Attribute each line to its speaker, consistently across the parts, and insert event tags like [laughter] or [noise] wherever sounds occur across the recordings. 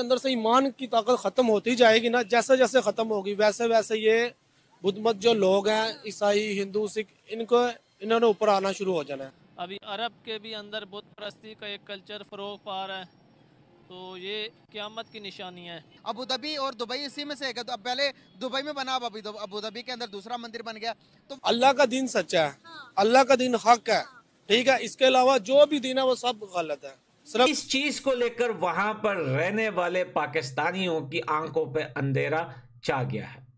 Speaker 1: के अंदर से ईमान की ताकत खत्म होती जाएगी ना जैसे जैसे खत्म होगी वैसे वैसे ये बुद्ध मत जो लोग हैं ईसाई हिंदू सिख इनको इन्होंने ऊपर आना शुरू हो जाना है।
Speaker 2: अभी अरब के भी अंदर बुत परस्ती का एक कल्चर फ़रोग पा रहा है तो ये क़यामत की निशानी है।
Speaker 3: अबू धाबी और दुबई इसी में से है तो अब पहले दुबई में बना अभी तो अबू धाबी के अंदर दूसरा मंदिर बन गया तो
Speaker 1: अल्लाह का दिन सच्चा है। अल्लाह का दिन हक है ठीक है? इसके अलावा जो भी दिन है वो सब गलत है।
Speaker 4: इस चीज़ को लेकर वहाँ पर रहने वाले पाकिस्तानियों की आँखों पर अंधेरा छा गया है।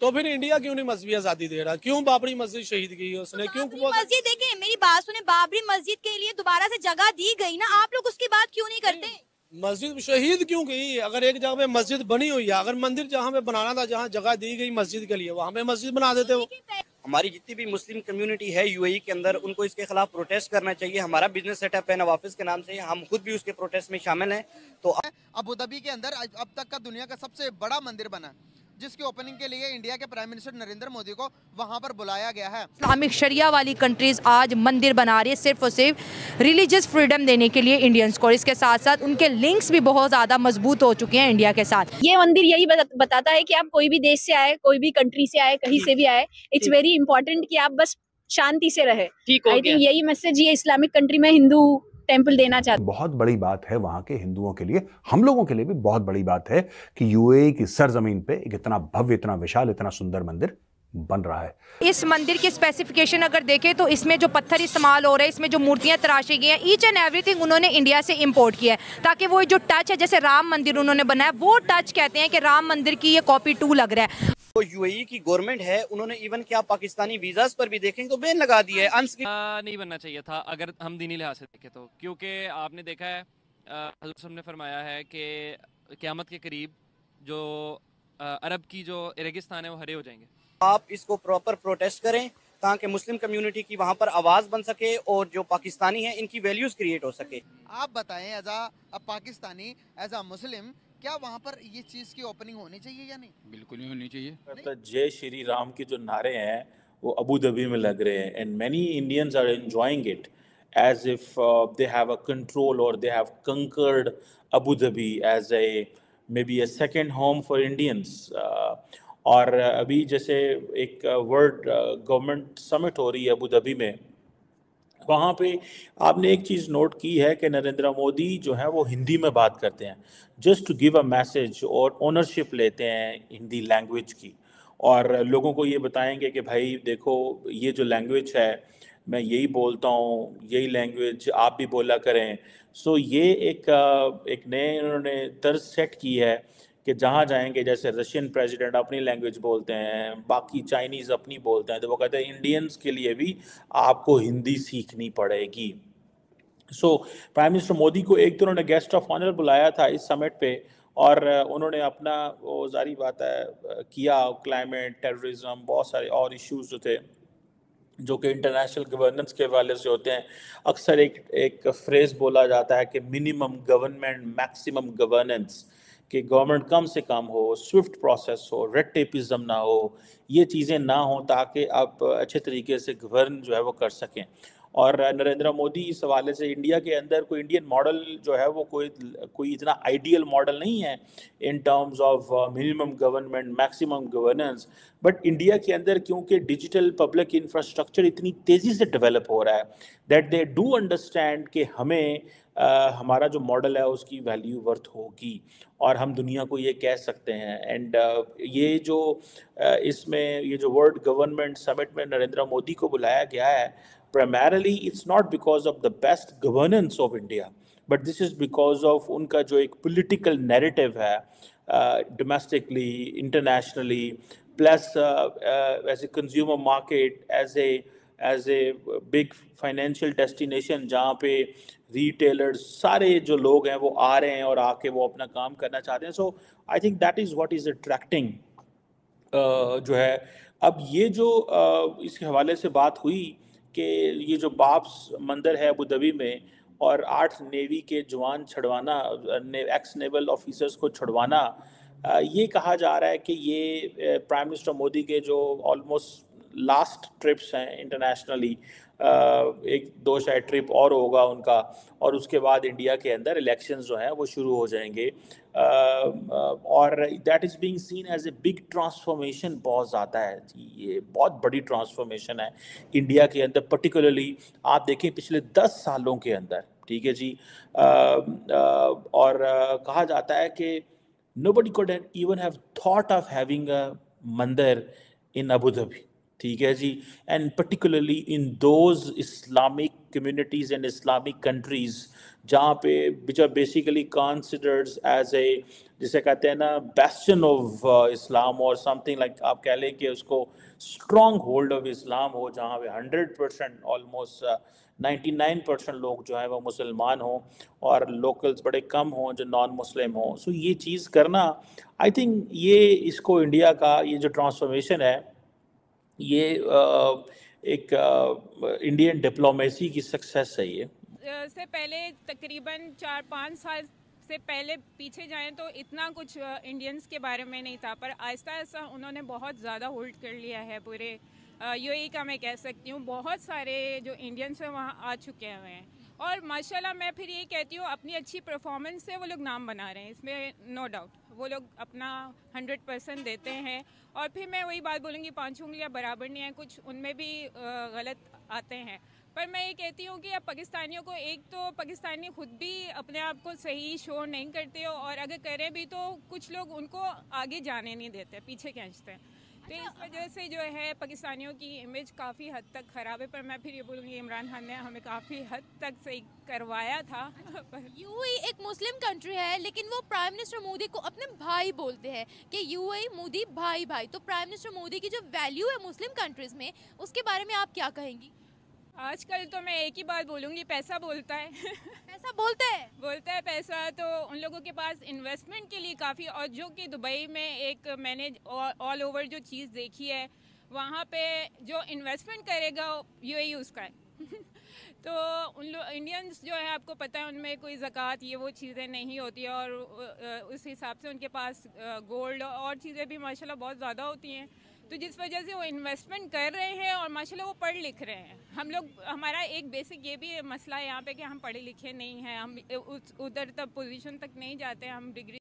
Speaker 1: तो फिर इंडिया क्यों नहीं मजहबी आज़ादी दे रहा? क्यों बाबरी मस्जिद शहीद की उसने? क्यों
Speaker 5: मस्जिद देखिए मेरी बात सुने बाबरी मस्जिद के लिए दोबारा से जगह दी गई ना आप लोग उसकी बात क्यों नहीं करते?
Speaker 1: मस्जिद शहीद क्यों की? अगर एक जगह पे मस्जिद बनी हुई है अगर मंदिर जहाँ पे बनाना था जहाँ जगह दी गई मस्जिद के लिए वहाँ पे मस्जिद बना देते हो।
Speaker 6: हमारी जितनी भी मुस्लिम कम्युनिटी है यूएई के अंदर, उनको इसके खिलाफ प्रोटेस्ट करना चाहिए। हमारा बिज़नेस सेटअप है नवाफिस के नाम से। हम खुद भी उसके प्रोटेस्ट में शामिल हैं। तो
Speaker 3: अबू धाबी के अंदर, अब तक का दुनिया का सबसे बड़ा मंदिर बना। जिसकी ओपनिंग के लिए इंडिया के प्राइम मिनिस्टर नरेंद्र मोदी को वहाँ पर बुलाया गया है।
Speaker 7: इस्लामिक शरिया वाली कंट्रीज़ आज मंदिर बना रही है सिर्फ़ और सिर्फ़ रिलीजियस फ्रीडम देने के लिए इंडियंस को। इसके साथ साथ उनके लिंक्स भी बहुत ज़्यादा मज़बूत हो चुके हैं इंडिया के साथ।
Speaker 8: ये मंदिर यही बताता है की आप कोई भी देश से आए कोई भी कंट्री से आए कहीं से भी आए इट्स वेरी इंपॉर्टेंट की आप बस शांति से रहे। आई थिंक यही मैसेज ये इस्लामिक कंट्री में हिंदू टेंपल देना चाहते
Speaker 9: बहुत बड़ी बात है वहाँ के हिंदुओं के लिए हम लोगों के लिए भी बहुत बड़ी बात है कि यूएई की सरजमीन पे एक इतना भव्य इतना विशाल इतना सुंदर मंदिर बन रहा है।
Speaker 7: इस मंदिर की स्पेसिफिकेशन अगर देखें तो इसमें जो पत्थर इस्तेमाल हो रहे हैं इसमें जो मूर्तियाँ तराशी गई हैं ईच एंड एवरीथिंग उन्होंने इंडिया से इंपोर्ट किया है। ताकि वो जो टच है जैसे राम मंदिर उन्होंने बनाया वो टच कहते हैं कि राम मंदिर की ये कॉपी टू लग रहा है।
Speaker 6: तो यूएई की गवर्नमेंट है उन्होंने इवन क्या पाकिस्तानी वीजास पर भी देखें तो बैन लगा दिया है अंस
Speaker 2: नहीं बनना चाहिए था अगर हम दीनी लिहाज से देखें तो। क्योंकि आपने देखा है हज़रत ने फरमाया है कि क्यामत के करीब जो अरब की जो रेगिस्तान है वो हरे हो जाएँगे।
Speaker 6: आप इसको प्रॉपर प्रोटेस्ट करें ताकि मुस्लिम कम्युनिटी की वहाँ पर आवाज़ बन सके और जो पाकिस्तानी है इनकी वैल्यूज़ क्रिएट हो सके।
Speaker 3: आप बताएँ as a Pakistani as a Muslim क्या वहाँ पर ये चीज़ की ओपनिंग होनी चाहिए या नहीं
Speaker 10: बिल्कुल नहीं होनी चाहिए तो जय श्री राम के जो नारे हैं वो अबू धाबी में लग रहे हैं and many Indians are enjoying it as if uh, they have a control or they have conquered Abu Dhabi as a maybe a second home for Indians. Uh, और अभी जैसे एक वर्ल्ड गवर्नमेंट समिट हो रही है Abu Dhabi में वहाँ पे आपने एक चीज़ नोट की है कि नरेंद्र मोदी जो है वो हिंदी में बात करते हैं। Just to give a message और ओनरशिप लेते हैं हिंदी लैंग्वेज की। और लोगों को ये बताएँगे कि भाई देखो, ये जो लैंग्वेज है, मैं यही बोलता हूँ, यही लैंग्वेज आप भी बोला करें। सो ये एक एक नए उन्होंने तर्ज सेट की है कि जहाँ जाएँगे, जैसे रशियन प्रेसिडेंट अपनी लैंग्वेज बोलते हैं, बाकी चाइनीज़ अपनी बोलते हैं तो वो कहते हैं इंडियंस के लिए भी आपको हिंदी सीखनी पड़ेगी। सो प्राइम मिनिस्टर मोदी को एक तो उन्होंने गेस्ट ऑफ़ ऑनर बुलाया था इस समिट पे, और उन्होंने अपना वो जारी बात है, किया क्लाइमेट टेररिज्म बहुत सारे और इश्यूज़ जो थे, जो कि इंटरनेशनल गवर्नेंस के हवाले से होते हैं। अक्सर एक एक फ्रेज़ बोला जाता है कि मिनिमम गवर्नमेंट मैक्सिमम गवर्नेंस कि गवर्नमेंट कम से कम हो स्विफ्ट प्रोसेस हो रेड टेपिज्म ना हो, ये चीज़ें ना हो ताकि आप अच्छे तरीके से गवर्न जो है वो कर सकें। और नरेंद्र मोदी इस हवाले से इंडिया के अंदर कोई इंडियन मॉडल जो है वो कोई कोई इतना आइडियल मॉडल नहीं है in terms of minimum government maximum governance but India के अंदर क्योंकि डिजिटल पब्लिक इंफ्रास्ट्रक्चर इतनी तेज़ी से डेवलप हो रहा है दैट दे डू अंडरस्टैंड कि हमें हमारा जो मॉडल है, उसकी वैल्यू वर्थ होगी। और हम दुनिया को ये कह सकते हैं। एंड ये जो इसमें ये जो वर्ल्ड गवर्नमेंट समिट में नरेंद्र मोदी को बुलाया गया है primarily it's not because of the best governance of India but this is because of उनका जो एक पोलिटिकल नेरेटिव है domestically internationally plus as a consumer market as a market, a big financial destination जहाँ पे retailers सारे जो लोग हैं वो आ रहे हैं और आके वो अपना काम करना चाहते हैं। So I think that is what is uh, जो है। अब ये जो uh, इसके हवाले से बात हुई कि ये जो बाप्स मंदिर है अबू धाबी में और आठ नेवी के जवान छड़वाना ने, एक्स नेवल ऑफिसर्स को छुड़वाना ये कहा जा रहा है कि ये प्राइम मिनिस्टर मोदी के जो ऑलमोस्ट लास्ट ट्रिप्स हैं इंटरनेशनली एक दो शायद ट्रिप और होगा उनका और उसके बाद इंडिया के अंदर इलेक्शंस जो हैं वो शुरू हो जाएँगे। और that is being seen as a big transformation बहुत ज़्यादा है। ये बहुत बड़ी ट्रांसफॉर्मेशन है इंडिया के अंदर पर्टिकुलरली आप देखें पिछले दस सालों के अंदर ठीक है जी? आ, और कहा जाता है कि buddy could even have thought of having a mandir in Abu Dhabi ठीक है जी? And particularly in those Islamic communities and Islamic countries जहाँ पे which are basically considered as a जिसे कहते हैं ना बेस्टन ऑफ़ इस्लाम और समथिंग लाइक आप कह लें कि उसको स्ट्रॉन्ग होल्ड ऑफ़ इस्लाम हो, जहाँ पे hundred percent almost ninety nine percent लोग जो हैं वो मुसलमान हों और लोकल्स बड़े कम हों जो नॉन मुस्लिम हों। सो ये चीज़ करना आई थिंक ये इसको इंडिया का ये जो ट्रांसफॉर्मेशन है ये एक इंडियन डिप्लोमेसी की सक्सेस है ये।
Speaker 11: से पहले तकरीबन चार पाँच साल से पहले पीछे जाएँ तो इतना कुछ इंडियंस के बारे में नहीं था, पर आहिस्ता आहिस्ता उन्होंने बहुत ज़्यादा होल्ड कर लिया है पूरे यूएई का मैं कह सकती हूँ। बहुत सारे जो इंडियंस हैं वहाँ आ चुके हुए हैं। और माशाल्लाह मैं फिर ये कहती हूँ, अपनी अच्छी परफॉर्मेंस से वो लोग नाम बना रहे हैं, इसमें नो डाउट वो लोग अपना हंड्रेड परसेंट देते हैं। और फिर मैं वही बात बोलूँगी, पाँच उंगलियाँ बराबर नहीं है, कुछ उनमें भी गलत आते हैं। पर मैं ये कहती हूँ कि अब पाकिस्तानियों को, एक तो पाकिस्तानी खुद भी अपने आप को सही शो नहीं करते हो और अगर करें भी तो कुछ लोग उनको आगे जाने नहीं देते, पीछे खींचते। हैं तो इस वजह से जो है पाकिस्तानियों की इमेज काफ़ी हद तक ख़राब है, पर मैं फिर ये बोलूँगी, इमरान खान ने हमें काफ़ी हद तक सही करवाया था।
Speaker 5: यूएई एक मुस्लिम कंट्री है, लेकिन वो प्राइम मिनिस्टर मोदी को अपने भाई बोलते हैं कि यूएई मोदी भाई भाई तो प्राइम मिनिस्टर मोदी की जो वैल्यू है मुस्लिम कंट्रीज़ में, उसके बारे में आप क्या कहेंगी?
Speaker 11: आजकल तो मैं एक ही बात बोलूँगी पैसा बोलता है। [laughs]
Speaker 5: पैसा बोलता है?
Speaker 11: बोलता है पैसा तो उन लोगों के पास इन्वेस्टमेंट के लिए काफ़ी और जो कि दुबई में एक मैंने ऑल ओवर जो चीज़ देखी है वहाँ पे जो इन्वेस्टमेंट करेगा यू ए उसका है [laughs] तो उन लोग इंडियंस जो है आपको पता है उनमें कोई ज़क़़त ये वो चीज़ें नहीं होती और उस हिसाब से उनके पास गोल्ड और चीज़ें भी माशाल्लाह बहुत ज़्यादा होती हैं। तो जिस वजह से वो इन्वेस्टमेंट कर रहे हैं और माशाल्लाह वो पढ़ लिख रहे हैं। हम लोग, हमारा एक बेसिक ये भी मसला है यहाँ पे कि हम पढ़े लिखे नहीं हैं, हम उधर तक पोजीशन तक नहीं जाते, हम डिग्री